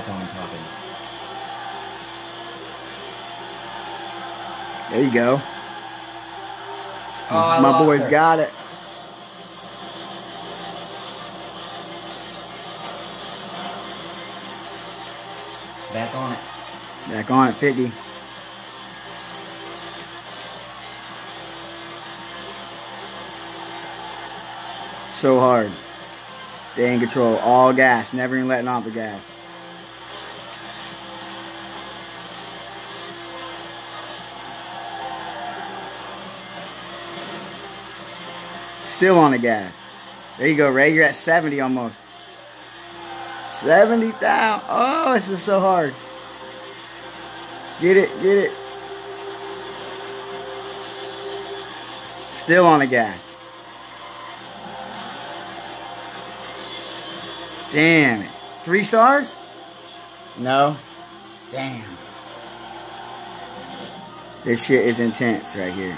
it's only popping. There you go. Oh, My boys her. got it. Back on it. Back on it, 50. So hard. Stay in control. All gas. Never even letting off the gas. Still on the gas. There you go, Ray. You're at 70 almost. 70 down. Oh, this is so hard. Get it, get it. Still on the gas. Damn it. Three stars? No. Damn. This shit is intense right here.